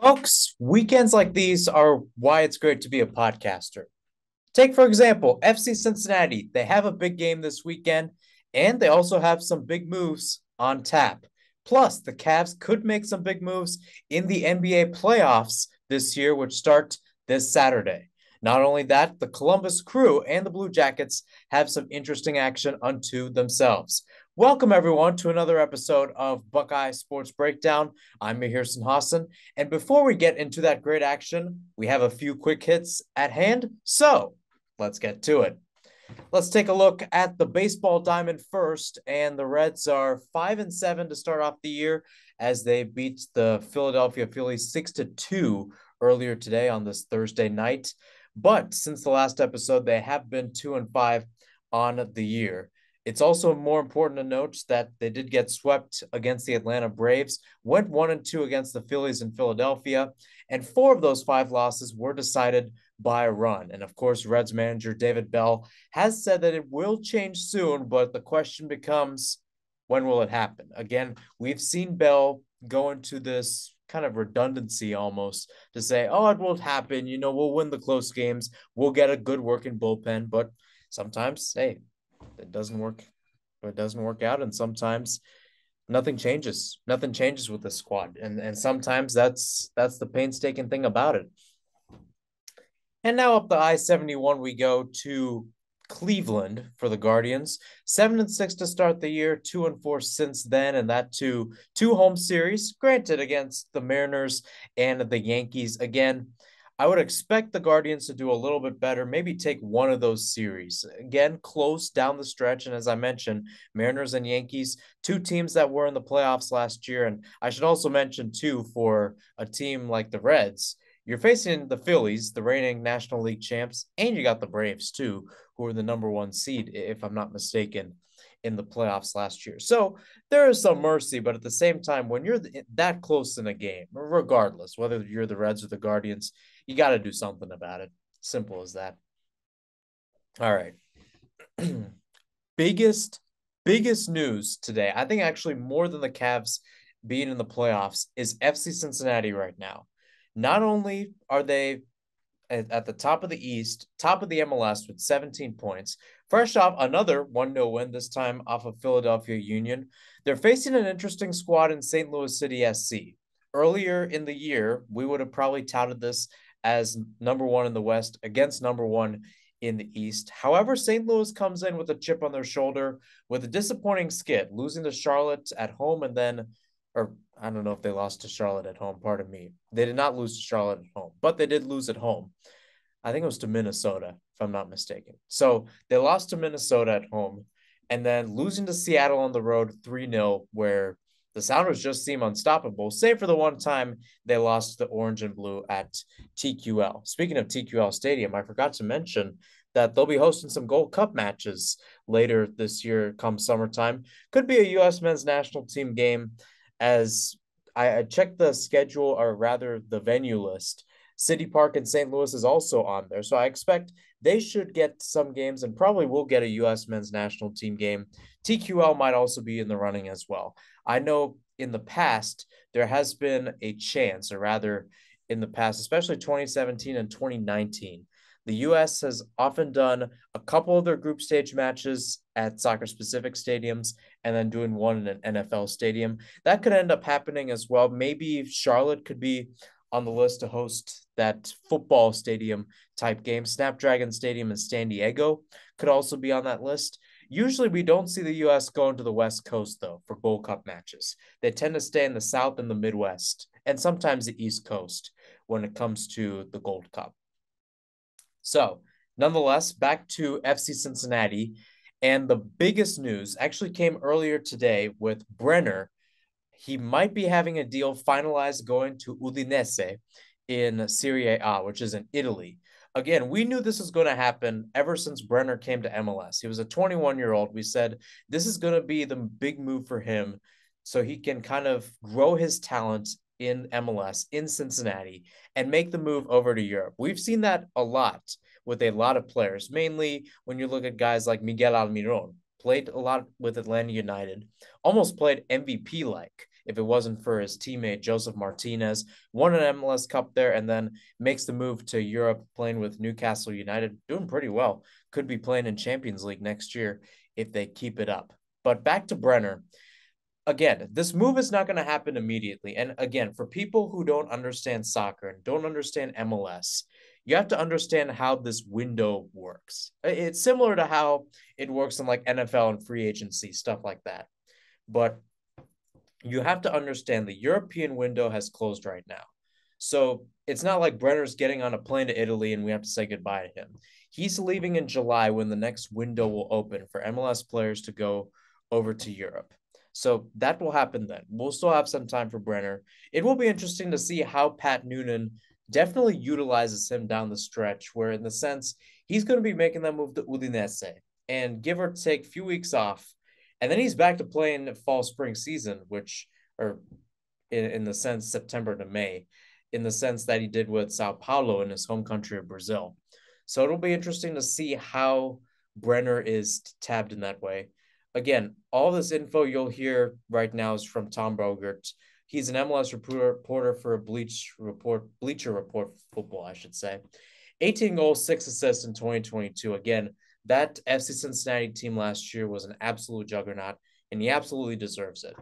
Folks, weekends like these are why it's great to be a podcaster. Take, for example, FC Cincinnati. They have a big game this weekend, and they also have some big moves on tap. Plus, the Cavs could make some big moves in the NBA playoffs this year, which start this Saturday. Not only that, the Columbus Crew and the Blue Jackets have some interesting action unto themselves. Welcome, everyone, to another episode of Buckeye Sports Breakdown. I'm Mihir Sinhasan. And before we get into that great action, we have a few quick hits at hand. So let's get to it. Let's take a look at the baseball diamond first. And the Reds are five and seven to start off the year as they beat the Philadelphia Phillies six to two earlier today on this Thursday night. But since the last episode, they have been two and five on the year. It's also more important to note that they did get swept against the Atlanta Braves, went one and two against the Phillies in Philadelphia, and four of those five losses were decided by a run. And of course, Reds manager David Bell has said that it will change soon, but the question becomes when will it happen? Again, we've seen Bell go into this kind of redundancy almost to say, oh, it won't happen. You know, we'll win the close games, we'll get a good working bullpen, but sometimes, hey, it doesn't work. It doesn't work out, and sometimes nothing changes. Nothing changes with the squad, and and sometimes that's that's the painstaking thing about it. And now up the I seventy one we go to Cleveland for the Guardians. Seven and six to start the year, two and four since then, and that to two home series, granted against the Mariners and the Yankees. Again, I would expect the Guardians to do a little bit better, maybe take one of those series. Again, close down the stretch. And as I mentioned, Mariners and Yankees, two teams that were in the playoffs last year. And I should also mention, too, for a team like the Reds, you're facing the Phillies, the reigning National League champs, and you got the Braves, too, who are the number one seed, if I'm not mistaken in the playoffs last year. So there is some mercy, but at the same time, when you're that close in a game, regardless whether you're the Reds or the Guardians, you got to do something about it. Simple as that. All right. biggest biggest news today, I think actually more than the Cavs being in the playoffs is FC Cincinnati right now. Not only are they at, the top of the East, top of the MLS with 17 points, fresh off another 1 0 win, this time off of Philadelphia Union. They're facing an interesting squad in St. Louis City SC. Earlier in the year, we would have probably touted this as number one in the West against number one in the East. However, St. Louis comes in with a chip on their shoulder with a disappointing skid, losing to Charlotte at home and then, or I don't know if they lost to Charlotte at home. Pardon me. They did not lose to Charlotte at home, but they did lose at home. I think it was to Minnesota, if I'm not mistaken. So they lost to Minnesota at home and then losing to Seattle on the road 3 0, where the Sounders just seem unstoppable, save for the one time they lost the orange and blue at TQL. Speaking of TQL Stadium, I forgot to mention that they'll be hosting some Gold Cup matches later this year, come summertime. Could be a U.S. men's national team game as I, I checked the schedule, or rather the venue list. City Park in St. Louis is also on there. So I expect they should get some games and probably will get a U.S. men's national team game. TQL might also be in the running as well. I know in the past, there has been a chance, or rather, in the past, especially 2017 and 2019, the U.S. has often done a couple of their group stage matches at soccer specific stadiums and then doing one in an NFL stadium. That could end up happening as well. Maybe Charlotte could be on the list to host that football stadium type game. Snapdragon Stadium in San Diego could also be on that list. Usually, we don't see the U.S. going to the West Coast, though, for Gold Cup matches. They tend to stay in the South and the Midwest, and sometimes the East Coast when it comes to the Gold Cup. So, nonetheless, back to FC Cincinnati. And the biggest news actually came earlier today with Brenner. He might be having a deal finalized going to Udinese in Serie A, which is in Italy. Again, we knew this was going to happen ever since Brenner came to MLS. He was a 21 year old. We said this is going to be the big move for him so he can kind of grow his talent in MLS in Cincinnati and make the move over to Europe. We've seen that a lot with a lot of players, mainly when you look at guys like Miguel Almiron, played a lot with Atlanta United, almost played MVP like if it wasn't for his teammate Josef Martinez. Won an MLS Cup there and then makes the move to Europe, playing with Newcastle United, doing pretty well. Could be playing in Champions League next year if they keep it up. But back to Brenner. Again, this move is not going to happen immediately. And again, for people who don't understand soccer and don't understand MLS, you have to understand how this window works. It's similar to how it works in like NFL and free agency, stuff like that. But you have to understand the European window has closed right now. So it's not like Brenner's getting on a plane to Italy and we have to say goodbye to him. He's leaving in July when the next window will open for MLS players to go over to Europe. So that will happen then. We'll still have some time for Brenner. It will be interesting to see how Pat Noonan definitely utilizes him down the stretch, where in the sense he's going to be making that move to Udinese and give or take a few weeks off. And then he's back to playing fall spring season, which, or in, in the sense September to May, in the sense that he did with Sao Paulo in his home country of Brazil. So it'll be interesting to see how Brenner is tabbed in that way. Again, all this info you'll hear right now is from Tom Bogert. He's an MLS reporter for a Bleach Report, Bleacher Report football, I should say. 18 goals, six assists in 2022. Again, that FC Cincinnati team last year was an absolute juggernaut, and he absolutely deserves it.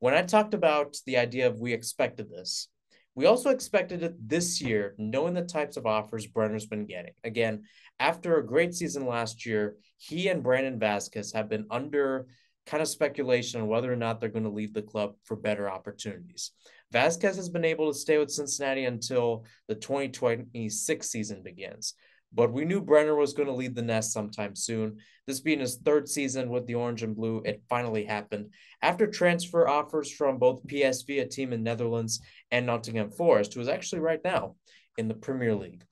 When I talked about the idea of we expected this, we also expected it this year, knowing the types of offers Brenner's been getting. Again, after a great season last year, he and Brandon Vazquez have been under kind of speculation on whether or not they're going to leave the club for better opportunities. Vazquez has been able to stay with Cincinnati until the 2026 season begins. But we knew Brenner was going to leave the nest sometime soon. This being his third season with the Orange and Blue, it finally happened. After transfer offers from both PSV, a team in Netherlands, and Nottingham Forest, who is actually right now in the Premier League.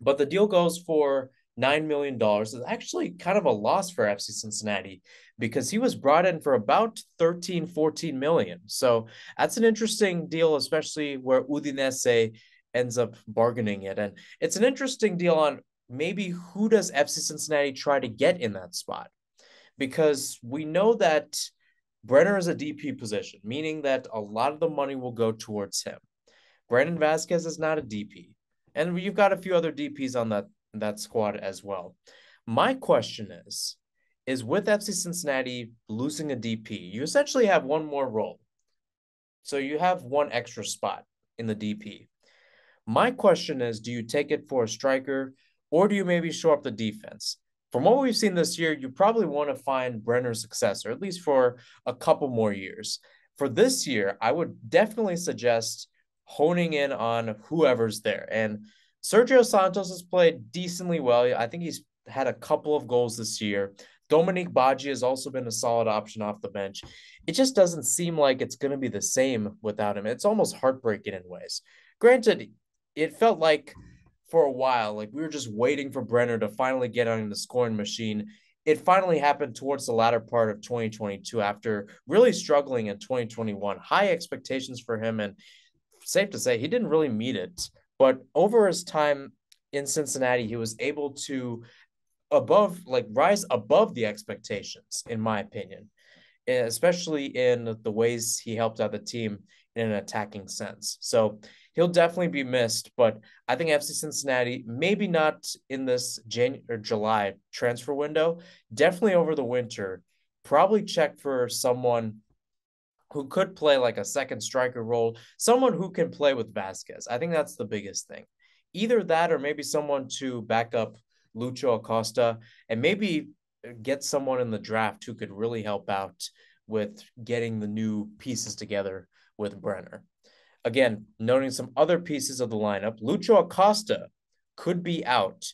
But the deal goes for $9 million is actually kind of a loss for FC Cincinnati because he was brought in for about 13, 14 million. So that's an interesting deal, especially where Udinese ends up bargaining it. And it's an interesting deal on maybe who does FC Cincinnati try to get in that spot? Because we know that Brenner is a DP position, meaning that a lot of the money will go towards him. Brandon Vazquez is not a DP. And you've got a few other DPs on that that squad as well. My question is is with FC Cincinnati losing a DP, you essentially have one more role. So you have one extra spot in the DP. My question is do you take it for a striker or do you maybe show up the defense? From what we've seen this year, you probably want to find Brenner's successor, at least for a couple more years. For this year, I would definitely suggest honing in on whoever's there. And Sergio Santos has played decently well. I think he's had a couple of goals this year. Dominique Badji has also been a solid option off the bench. It just doesn't seem like it's going to be the same without him. It's almost heartbreaking in ways. Granted, it felt like for a while, like we were just waiting for Brenner to finally get on the scoring machine. It finally happened towards the latter part of 2022 after really struggling in 2021. High expectations for him, and safe to say, he didn't really meet it. But over his time in Cincinnati, he was able to above like rise above the expectations, in my opinion, especially in the ways he helped out the team in an attacking sense. So he'll definitely be missed, but I think FC Cincinnati, maybe not in this January or July transfer window, definitely over the winter, probably check for someone who could play like a second striker role, someone who can play with Vazquez. I think that's the biggest thing. Either that or maybe someone to back up Lucho Acosta and maybe get someone in the draft who could really help out with getting the new pieces together with Brenner. Again, noting some other pieces of the lineup, Lucho Acosta could be out.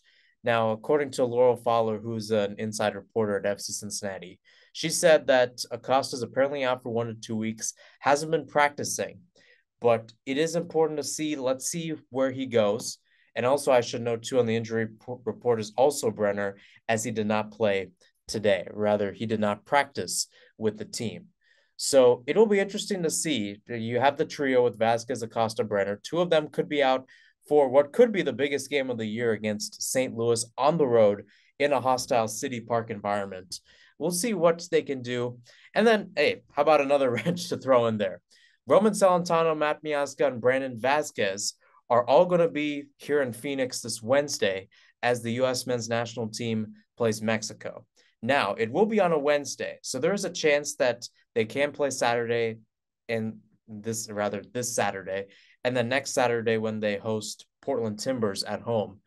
Now, according to Laurel Fowler, who's an inside reporter at FC Cincinnati, she said that Acosta's apparently out for one to two weeks, hasn't been practicing, but it is important to see. Let's see where he goes. And also, I should note too on the injury report is also Brenner, as he did not play today. Rather, he did not practice with the team. So it'll be interesting to see. You have the trio with Vazquez, Acosta, Brenner. Two of them could be out for what could be the biggest game of the year against St. Louis on the road in a hostile city park environment we'll see what they can do. And then, hey, how about another wrench to throw in there? Roman Celentano, Matt Miazga, and Brandon Vazquez are all going to be here in Phoenix this Wednesday as the U.S. men's national team plays Mexico. Now, it will be on a Wednesday, so there's a chance that they can play Saturday and this, rather, this Saturday, and then next Saturday when they host Portland Timbers at home.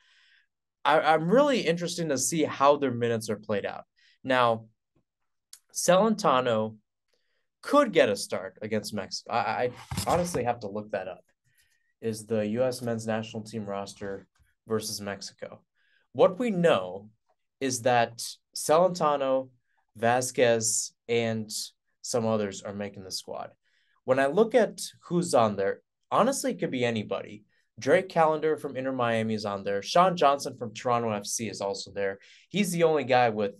I, I'm really interested to see how their minutes are played out. Now, Celentano could get a start against Mexico. I, I honestly have to look that up. Is the U.S. men's national team roster versus Mexico? What we know is that Celentano, Vazquez, and some others are making the squad. When I look at who's on there, honestly, it could be anybody. Drake Callender from Inter Miami is on there. Sean Johnson from Toronto FC is also there. He's the only guy with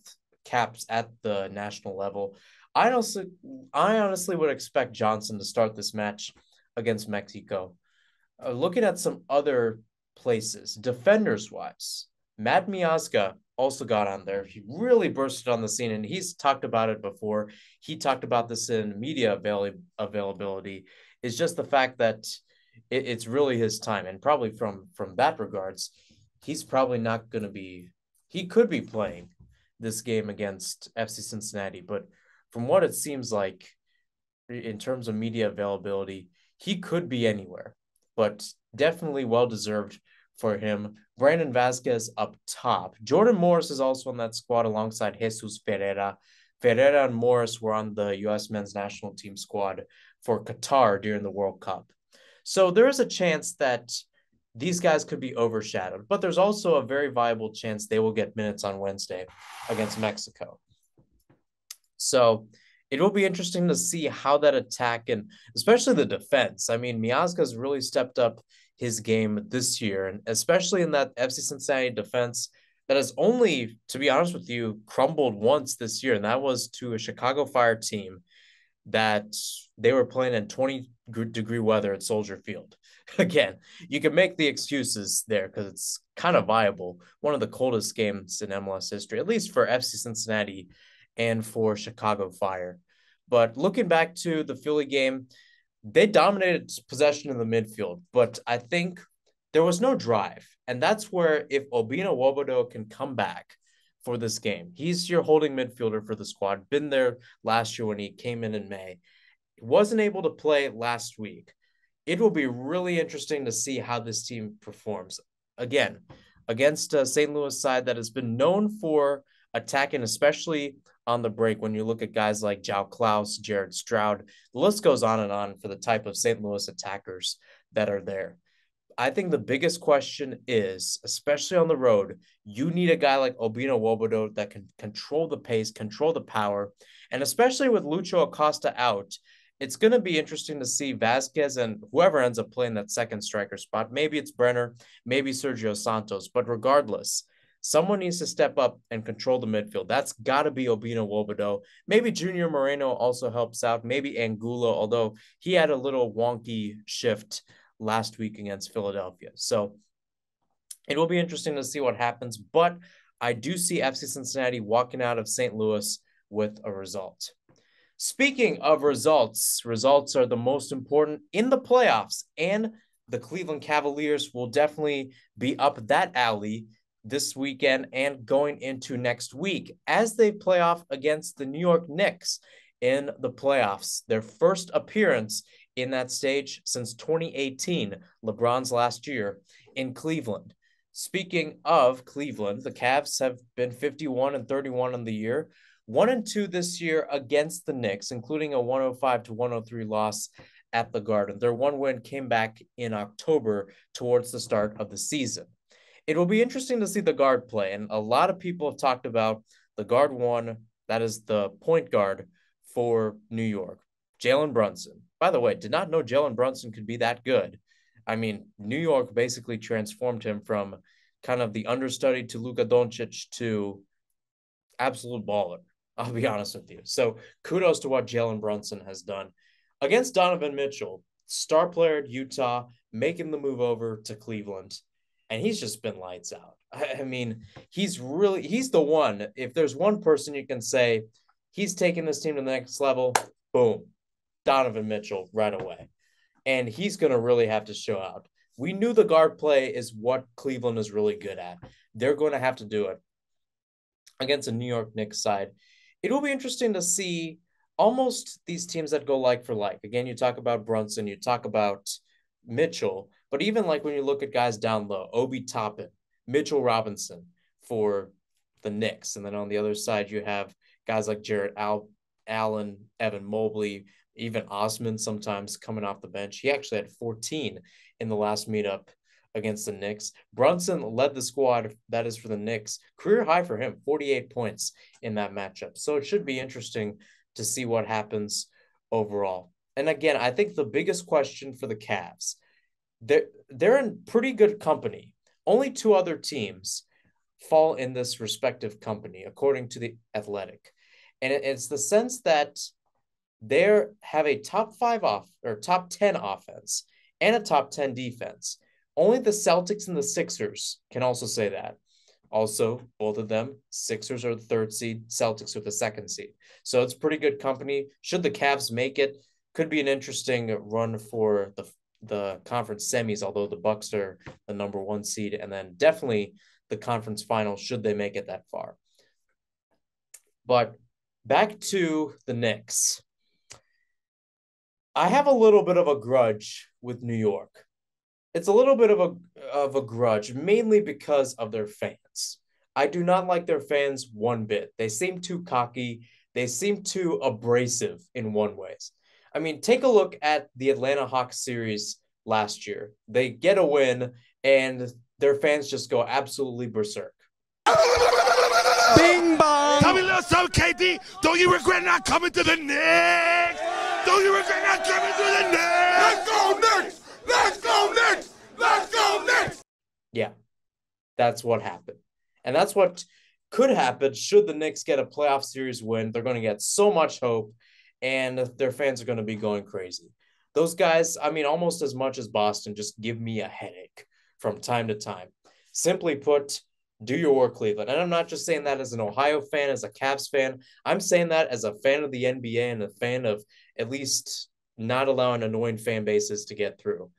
caps at the national level. I honestly, I honestly would expect Johnson to start this match against Mexico. Uh, looking at some other places, defenders wise, Matt Miazga also got on there. He really bursted on the scene, and he's talked about it before. He talked about this in media avail- availability. Is just the fact that it, it's really his time, and probably from from that regards, he's probably not going to be. He could be playing this game against FC Cincinnati, but from what it seems like, in terms of media availability, he could be anywhere. But definitely well deserved for him. Brandon Vazquez up top. Jordan Morris is also on that squad alongside Jesus Ferreira. Ferreira and Morris were on the U.S. men's national team squad for Qatar during the World Cup. So there is a chance that these guys could be overshadowed, but there's also a very viable chance they will get minutes on Wednesday against Mexico. So it will be interesting to see how that attack and especially the defense. I mean, Miazga's really stepped up his game this year, and especially in that FC Cincinnati defense that has only, to be honest with you, crumbled once this year, and that was to a Chicago Fire team that they were playing in 20 degree weather at Soldier Field. Again, you can make the excuses there because it's kind of viable. One of the coldest games in MLS history, at least for FC Cincinnati and for Chicago Fire. But looking back to the Philly game, they dominated possession in the midfield, but I think there was no drive. And that's where if Obinna Nwobodo can come back for this game, he's your holding midfielder for the squad, been there last year when he came in in May. Wasn't able to play last week. It will be really interesting to see how this team performs. Again, against a St. Louis side that has been known for attacking, especially on the break when you look at guys like João Klauss, Jared Stroud. The list goes on and on for the type of St. Louis attackers that are there. I think the biggest question is, especially on the road, you need a guy like Obinna Nwobodo that can control the pace, control the power, and especially with Lucho Acosta out, it's going to be interesting to see Vazquez and whoever ends up playing that second striker spot. Maybe it's Brenner, maybe Sergio Santos, but regardless, Someone needs to step up and control the midfield. That's got to be Obinna Nwobodo. Maybe Junior Moreno also helps out. Maybe Angulo, although he had a little wonky shift last week against Philadelphia. So it will be interesting to see what happens. But I do see FC Cincinnati walking out of St. Louis with a result. Speaking of results, results are the most important in the playoffs, and the Cleveland Cavaliers will definitely be up that alley this weekend and going into next week as they play off against the New York Knicks in the playoffs. Their first appearance in that stage since 2018, LeBron's last year in Cleveland. Speaking of Cleveland, the Cavs have been 51 and 31 on the year, 1 and 2 this year against the Knicks, including a 105 to 103 loss at the Garden. Their one win came back in October towards the start of the season it will be interesting to see the guard play. And a lot of people have talked about the guard one, that is the point guard for New York, Jalen Brunson. By the way, did not know Jalen Brunson could be that good. I mean, New York basically transformed him from kind of the understudy to Luka Doncic to absolute baller. I'll be honest with you. So kudos to what Jalen Brunson has done against Donovan Mitchell, star player at Utah, making the move over to Cleveland and he's just been lights out. I, mean, he's really he's the one. If there's one person you can say He's taking this team to the next level. Boom. Donovan Mitchell right away. And he's going to really have to show out. We knew the guard play is what Cleveland is really good at. They're going to have to do it against a New York Knicks side. It will be interesting to see almost these teams that go like for like. Again, you talk about Brunson, you talk about Mitchell, but even like when you look at guys down low, Obi Toppin, Mitchell Robinson for the Knicks, and then on the other side you have guys like Jarrett Al- Allen, Evan Mobley, even Osman sometimes coming off the bench. He actually had 14 in the last meetup against the Knicks. Brunson led the squad, that is for the Knicks. Career high for him, 48 points in that matchup. So it should be interesting to see what happens overall. And again, I think the biggest question for the Cavs, they're, they're in pretty good company. Only two other teams fall in this respective company, according to the Athletic. And it's the sense that they have a top five off or top 10 offense and a top 10 defense. Only the Celtics and the Sixers can also say that. Also, both of them, Sixers are the third seed, Celtics are the second seed. So it's pretty good company. Should the Cavs make it, could be an interesting run for the the conference semis, although the Bucks are the number one seed, and then definitely the conference final should they make it that far. But back to the Knicks. I have a little bit of a grudge with New York. It's a little bit of a of a grudge, mainly because of their fans. I do not like their fans one bit. They seem too cocky. They seem too abrasive in one ways. I mean, take a look at the Atlanta Hawks series last year. They get a win, and their fans just go absolutely berserk. Bing bong. Tell me a little something, KD. Don't you regret not coming to the Knicks? Don't you regret not coming to the Knicks? Let's go Knicks! Let's go Knicks! Let's go Knicks! Yeah, that's what happened. And that's what could happen should the Knicks get a playoff series win. They're going to get so much hope, and their fans are going to be going crazy. Those guys, I mean, almost as much as Boston, just give me a headache from time to time. Simply put, do your work, Cleveland. And I'm not just saying that as an Ohio fan, as a Cavs fan. I'm saying that as a fan of the NBA and a fan of at least not allowing annoying fan bases to get through.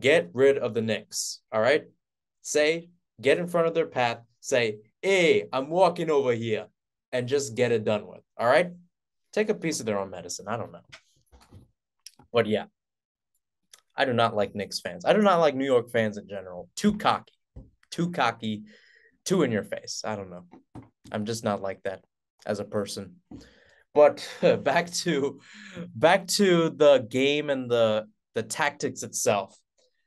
Get rid of the Knicks. All right. Say, get in front of their path. Say, hey, I'm walking over here and just get it done with. All right. Take a piece of their own medicine. I don't know. But yeah, I do not like Knicks fans. I do not like New York fans in general. Too cocky, too cocky, too in your face. I don't know. I'm just not like that as a person. But back to back to the game and the the tactics itself.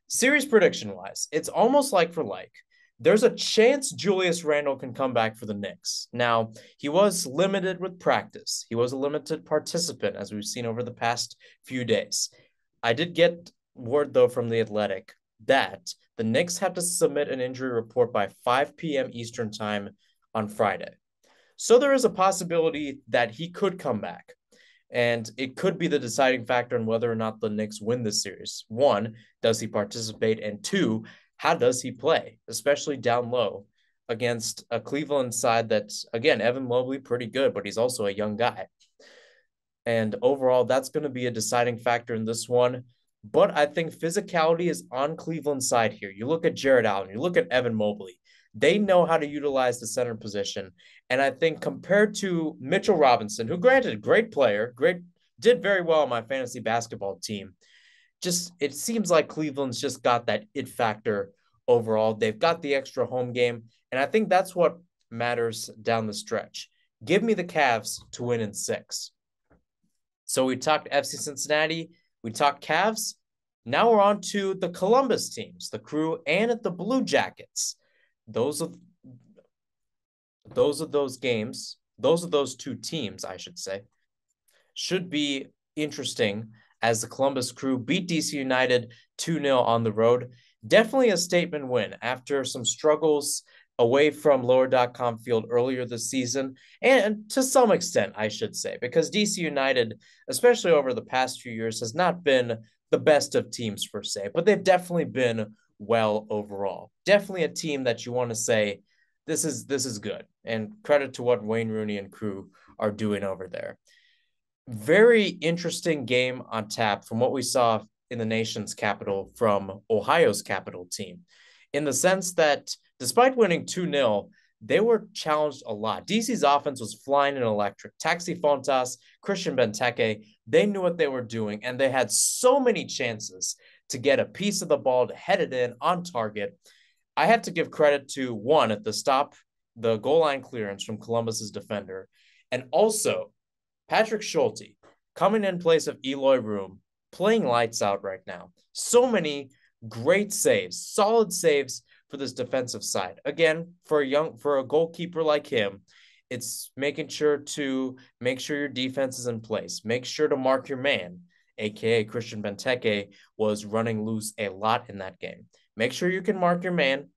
Series prediction wise, it's almost like for like. There's a chance Julius Randle can come back for the Knicks. Now, he was limited with practice. He was a limited participant, as we've seen over the past few days. I did get word, though, from The Athletic that the Knicks have to submit an injury report by 5 p.m. Eastern Time on Friday. So there is a possibility that he could come back. And it could be the deciding factor in whether or not the Knicks win this series. One, does he participate? And two, how does he play, especially down low against a Cleveland side that's, again, Evan Mobley, pretty good, but he's also a young guy. And overall, that's going to be a deciding factor in this one. But I think physicality is on Cleveland's side here. You look at Jarrett Allen, you look at Evan Mobley. They know how to utilize the center position. And I think compared to Mitchell Robinson, who granted great player, great did very well on my fantasy basketball team. Just it seems like Cleveland's just got that it factor overall. They've got the extra home game, and I think that's what matters down the stretch. Give me the Cavs to win in 6. So we talked FC Cincinnati, we talked Cavs. Now we're on to the Columbus teams, the Crew and the Blue Jackets. Those are those are those games, those are those two teams, I should say, should be interesting as the Columbus Crew beat DC United 2 0 on the road. Definitely a statement win after some struggles away from lower.com field earlier this season, and to some extent, I should say, because DC United, especially over the past few years, has not been the best of teams per se, but they've definitely been well overall. Definitely a team that you want to say this is this is good. And credit to what Wayne Rooney and crew are doing over there. Very interesting game on tap from what we saw in the nation's capital from Ohio's capital team, in the sense that despite winning 2 0, they were challenged a lot. DC's offense was flying and electric. Taxi Fountas, Christian Benteke, they knew what they were doing, and they had so many chances to get a piece of the ball to head it in on target. I have to give credit to one at the stop, the goal line clearance from Columbus's defender, and also Patrick Schulte coming in place of Eloy Room, playing lights out right now. So many great saves, solid saves for this defensive side. Again, for a young for a goalkeeper like him, it's making sure to make sure your defense is in place. Make sure to mark your man, aka Christian Benteke was running loose a lot in that game. Make sure you can mark your man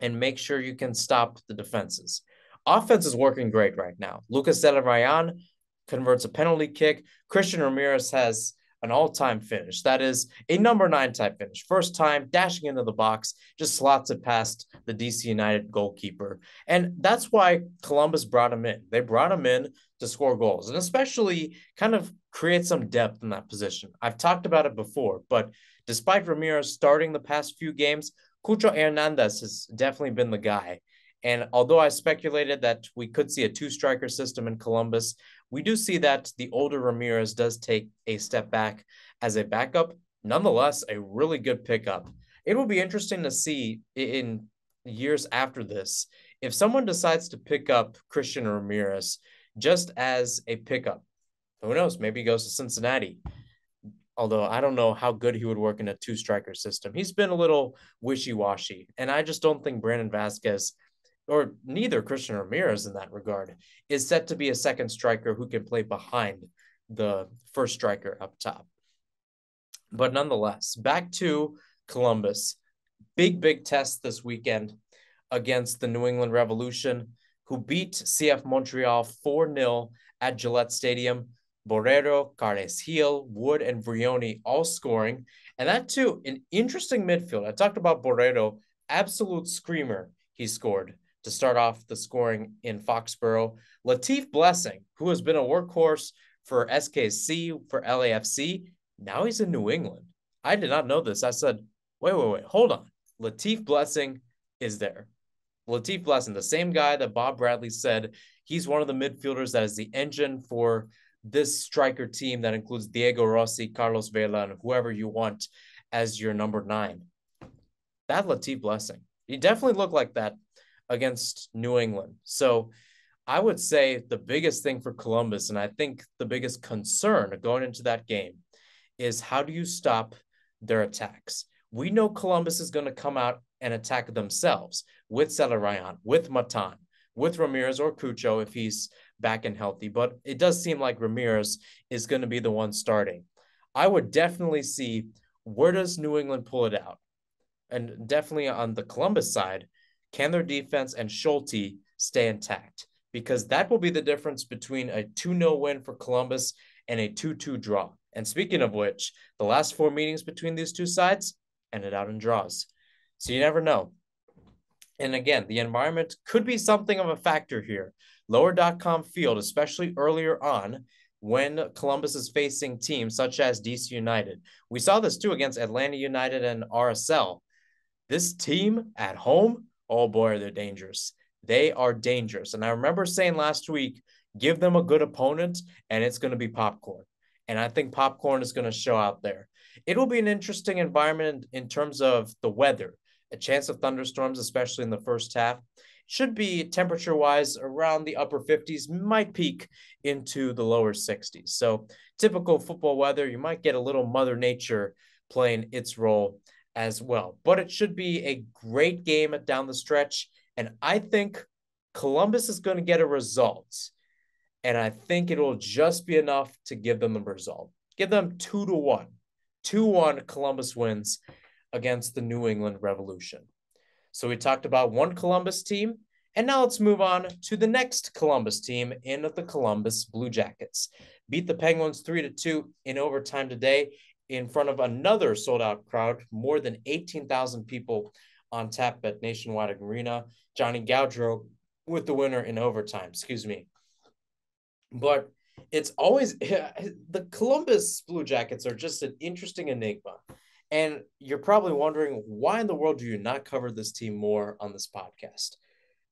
and make sure you can stop the defenses. Offense is working great right now. Lucas Zelarayán converts a penalty kick. Christian Ramirez has an all-time finish. That is a number nine type finish. First time dashing into the box, just slots it past the DC United goalkeeper. And that's why Columbus brought him in. They brought him in to score goals and especially kind of create some depth in that position. I've talked about it before, but despite Ramirez starting the past few games, Cucho Hernandez has definitely been the guy. And although I speculated that we could see a two striker system in Columbus, we do see that the older Ramirez does take a step back as a backup. Nonetheless, a really good pickup. It will be interesting to see in years after this if someone decides to pick up Christian Ramirez just as a pickup. Who knows? Maybe he goes to Cincinnati. Although I don't know how good he would work in a two striker system. He's been a little wishy washy. And I just don't think Brandon Vazquez or neither Christian Ramirez in that regard, is set to be a second striker who can play behind the first striker up top. But nonetheless, back to Columbus. Big, big test this weekend against the New England Revolution, who beat CF Montreal 4 0 at Gillette Stadium. Borrero, Carles Gil, Wood, and Vrioni all scoring. And that too, an interesting midfield. I talked about Borrero, absolute screamer he scored to start off the scoring in Foxborough. Latif Blessing, who has been a workhorse for SKC, for LAFC, now he's in New England. I did not know this. I said, wait, wait, wait, hold on. Latif Blessing is there. Latif Blessing, the same guy that Bob Bradley said he's one of the midfielders that is the engine for this striker team that includes Diego Rossi, Carlos Vela, and whoever you want as your number nine. That Latif Blessing. He definitely looked like that against New England. So I would say the biggest thing for Columbus, and I think the biggest concern going into that game, is how do you stop their attacks? We know Columbus is going to come out and attack themselves with Zelarayán, with Matan, with Ramirez or Cucho if he's back and healthy. But it does seem like Ramirez is going to be the one starting. I would definitely see where does New England pull it out? And definitely on the Columbus side, can their defense and Schulte stay intact? Because that will be the difference between a 2 0 win for Columbus and a 2 2 draw. And speaking of which, the last four meetings between these two sides ended out in draws. So you never know. And again, the environment could be something of a factor here. Lower.com field, especially earlier on, when Columbus is facing teams such as DC United. We saw this too against Atlanta United and RSL. This team at home oh boy, they're dangerous. They are dangerous. And I remember saying last week, give them a good opponent and it's going to be popcorn. And I think popcorn is going to show out there. It will be an interesting environment in terms of the weather. A chance of thunderstorms, especially in the first half. Should be temperature wise around the upper 50s, might peak into the lower 60s. So, typical football weather, you might get a little Mother Nature playing its role as well. But it should be a great game down the stretch. And I think Columbus is going to get a result. And I think it will just be enough to give them the result. Give them two to one. 2 1 Columbus wins against the New England Revolution. So we talked about one Columbus team. And now let's move on to the next Columbus team in the Columbus Blue Jackets. Beat the Penguins 3 to 2 in overtime today in front of another sold out crowd, more than 18,000 people on tap at Nationwide Arena. Johnny Gaudreau with the winner in overtime. Excuse me. But it's always the Columbus Blue Jackets are just an interesting enigma. And you're probably wondering why in the world do you not cover this team more on this podcast?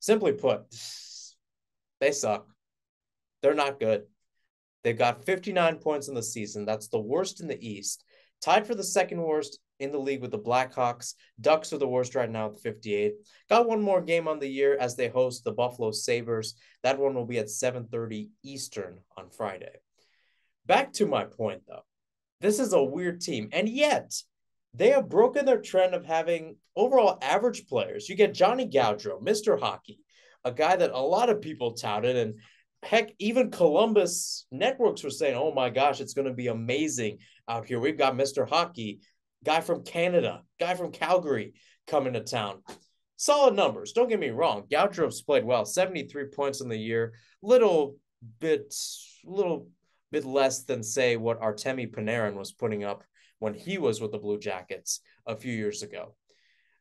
Simply put, they suck. They're not good. They've got 59 points in the season. That's the worst in the East. Tied for the second worst in the league with the Blackhawks. Ducks are the worst right now with 58. Got one more game on the year as they host the Buffalo Sabres. That one will be at 7:30 Eastern on Friday. Back to my point though. This is a weird team and yet they have broken their trend of having overall average players. You get Johnny Gaudreau, Mr. Hockey, a guy that a lot of people touted and heck, even Columbus networks were saying, "Oh my gosh, it's going to be amazing out here. We've got Mr. Hockey, guy from Canada, guy from Calgary coming to town." Solid numbers. Don't get me wrong. Gaudreau's played well, 73 points in the year. Little bit, little bit less than say what Artemi Panarin was putting up when he was with the Blue Jackets a few years ago.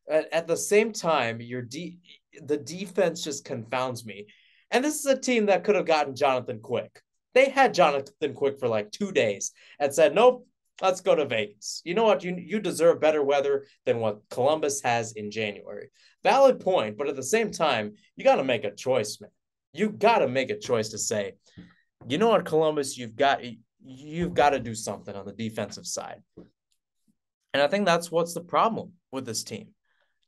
At, at the same time, your de- the defense just confounds me. And this is a team that could have gotten Jonathan Quick. They had Jonathan Quick for like two days and said, nope, let's go to Vegas. You know what? You, you deserve better weather than what Columbus has in January. Valid point, but at the same time, you got to make a choice, man. You got to make a choice to say, you know what, Columbus, you've got you've got to do something on the defensive side. And I think that's what's the problem with this team.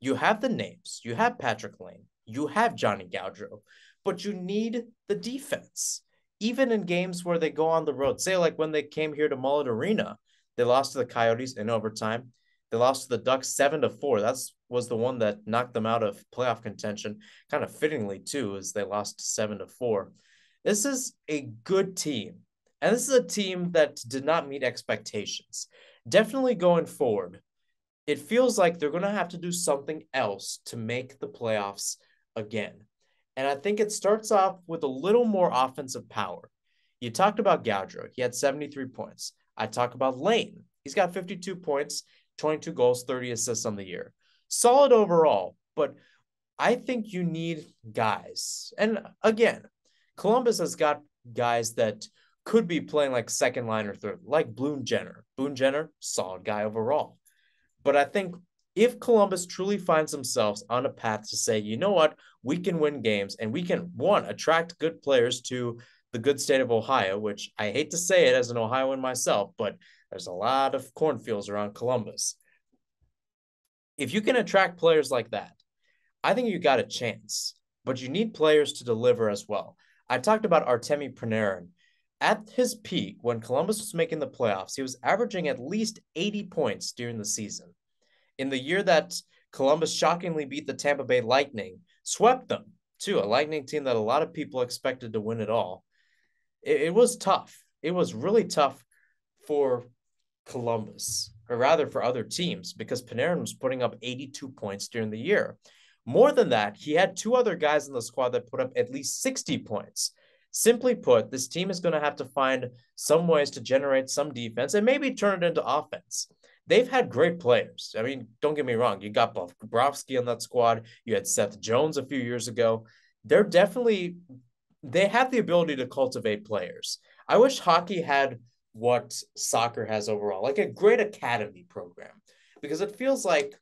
You have the names, you have Patrik Laine, you have Johnny Gaudreau, but you need the defense. Even in games where they go on the road, say like when they came here to Mullet Arena, they lost to the Coyotes in overtime. They lost to the Ducks seven to four. That's was the one that knocked them out of playoff contention, kind of fittingly too, as they lost seven to four. This is a good team, and this is a team that did not meet expectations. Definitely going forward, it feels like they're going to have to do something else to make the playoffs again. And I think it starts off with a little more offensive power. You talked about Gaudreau. He had 73 points. I talk about Laine. He's got 52 points, 22 goals, 30 assists on the year. Solid overall, but I think you need guys. And again, Columbus has got guys that could be playing like second line or third, like Boone Jenner. Boone Jenner, solid guy overall. But I think if Columbus truly finds themselves on a path to say, you know what, we can win games and we can, one, attract good players to the good state of Ohio, which I hate to say it as an Ohioan myself, but there's a lot of cornfields around Columbus. If you can attract players like that, I think you got a chance, but you need players to deliver as well. I talked about Artemi Panarin. At his peak, when Columbus was making the playoffs, he was averaging at least 80 points during the season. In the year that Columbus shockingly beat the Tampa Bay Lightning, swept them too, a Lightning team that a lot of people expected to win it all. It, it was tough. It was really tough for Columbus, or rather for other teams, because Panarin was putting up 82 points during the year. More than that, he had two other guys in the squad that put up at least 60 points. Simply put, this team is going to have to find some ways to generate some defense and maybe turn it into offense. They've had great players. I mean, don't get me wrong. You got Bobrovsky on that squad. You had Seth Jones a few years ago. They're definitely they have the ability to cultivate players. I wish hockey had what soccer has overall, like a great academy program, because it feels like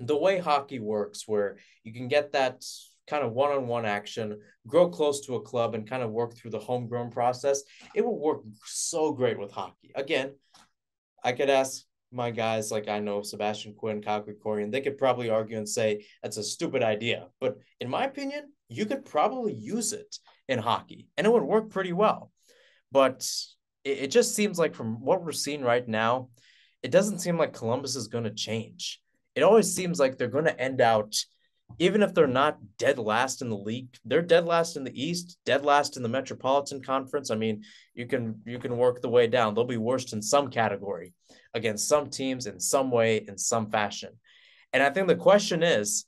the way hockey works, where you can get that kind of one on one action, grow close to a club, and kind of work through the homegrown process, it will work so great with hockey. Again, I could ask my guys like I know Sebastian Quinn, Kyle Krikorian, they could probably argue and say that's a stupid idea. But in my opinion, you could probably use it in hockey and it would work pretty well. But it, it just seems like from what we're seeing right now, it doesn't seem like Columbus is going to change it always seems like they're going to end out, even if they're not dead last in the league, they're dead last in the East, dead last in the Metropolitan Conference. I mean, you can you can work the way down. They'll be worst in some category against some teams in some way, in some fashion. And I think the question is,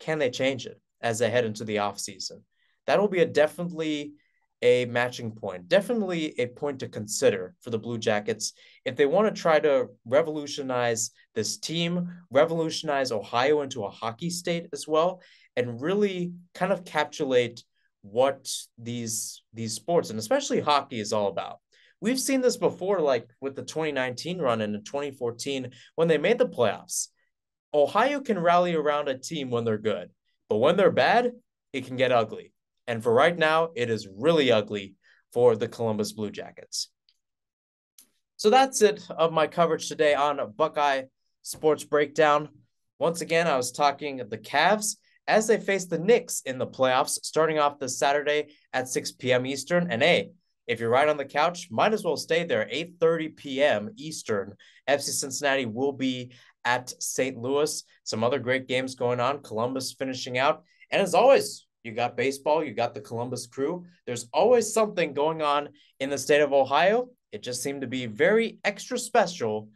can they change it as they head into the offseason? That will be a definitely a matching point. Definitely a point to consider for the Blue Jackets if they want to try to revolutionize this team, revolutionize Ohio into a hockey state as well, and really kind of capsulate what these these sports and especially hockey is all about. We've seen this before, like with the 2019 run and in 2014 when they made the playoffs. Ohio can rally around a team when they're good, but when they're bad, it can get ugly. And for right now, it is really ugly for the Columbus Blue Jackets. So that's it of my coverage today on Buckeye Sports Breakdown. Once again, I was talking the Cavs as they face the Knicks in the playoffs starting off this Saturday at 6 p.m. Eastern. And hey, if you're right on the couch, might as well stay there. 8:30 p.m. Eastern. FC Cincinnati will be at St. Louis. Some other great games going on. Columbus finishing out. And as always, you got baseball, you got the Columbus crew. There's always something going on in the state of Ohio. It just seemed to be very extra special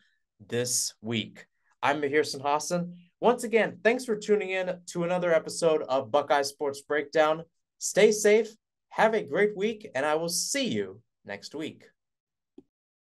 this week. I'm Mihir Sinhasan. Once again, thanks for tuning in to another episode of Buckeye Sports Breakdown. Stay safe, have a great week, and I will see you next week.